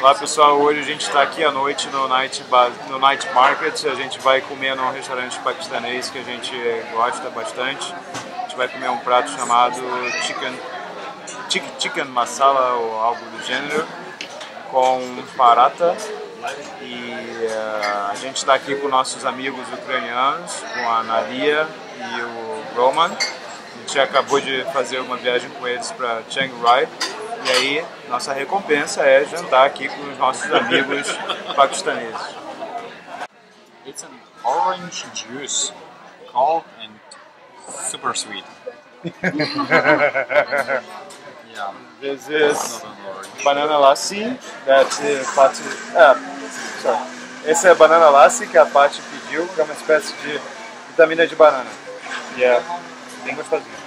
Olá pessoal, hoje a gente está aqui à noite no Night, no Night Market. A gente vai comer num restaurante paquistanês que a gente gosta bastante. A gente vai comer um prato chamado Chicken, chicken, chicken Masala ou algo do gênero, com parata. E uh, a gente está aqui com nossos amigos ucranianos, com a Nadia e o Roman. A gente acabou de fazer uma viagem com eles para Chiang Rai e aí, nossa recompensa é jantar aqui com os nossos amigos paquistaneses. It's an orange juice, cold and super sweet. yeah. This is banana lassi that Pati. Ah, sorry. Esse é banana lassi que a Pati pediu, que é uma espécie de vitamina de banana. E é bem gostosinho.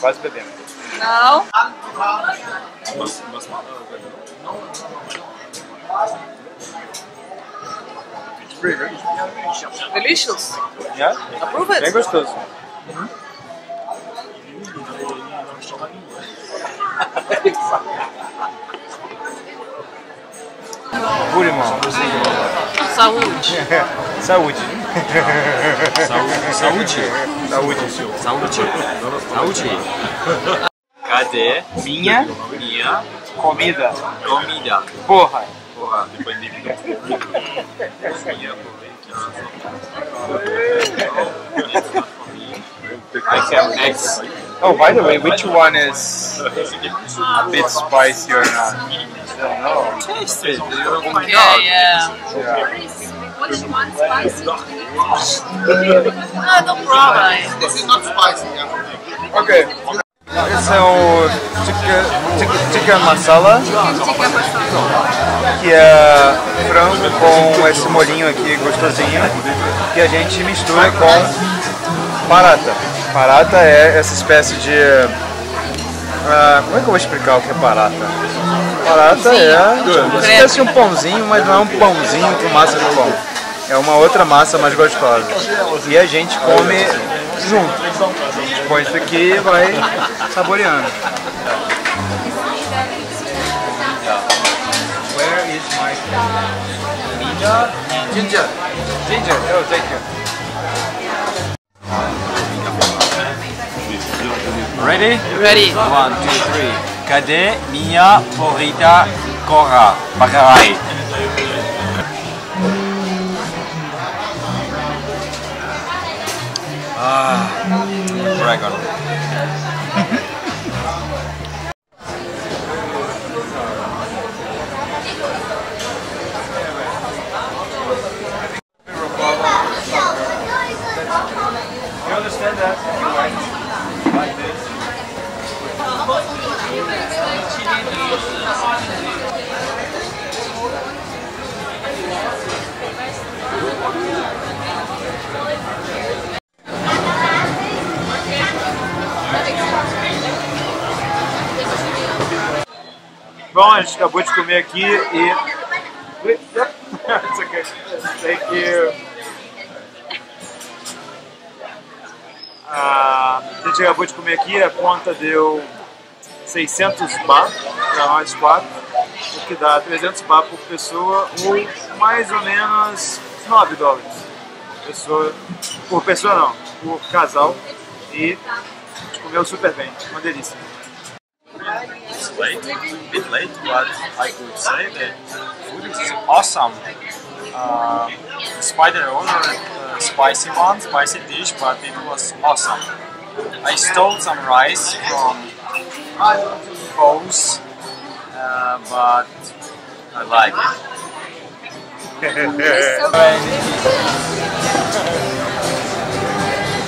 Quase bebemos. Não. Delicious. Yeah? Approve it. Bem gostoso. Puro, irmão. Saúde. Saúde. Saúde. Saúde. Saúde. Saúde. Cadê Minha minha comida. comida? Porra. Porra, depois de minha I have eggs. Oh, by the way, which one is a bit spicy or not? I don't know. Taste it. You'll find Yeah, out. yeah. Yeah. Which one spicy? Ah, no problem. This is not spicy. Yeah. Ok. Esse é o tikka, tikka, masala, que é frango com esse molinho aqui gostosinho, que a gente mistura com parata. Parata é essa espécie de... ah, como é que eu vou explicar o que é parata? Parata é uma espécie de um pãozinho, mas não é um pãozinho com massa de pão. É uma outra massa mais gostosa. E a gente come junto. Põe isso aqui e vai saboreando. Where is my Ginger? Ginger. Ginger. Oh, thank you. Ready? Ready. One, two, three. Cadê minha porrita cora? Bacalhau. Ah, dragon. Bom, a gente acabou de comer aqui e. It's okay. Thank you. Ah, a gente acabou de comer aqui, a conta deu 600 baht para nós quatro, o que dá 300 baht por pessoa, ou mais ou menos 9 dólares. Pessoa, por pessoa não, por casal. E comeu super bem, uma delícia. It's late, a bit late, but I could say that food is awesome. Uh, despite I ordered a spicy one, spicy dish, but it was awesome. I stole some rice from Bose, uh, but I like it. It's so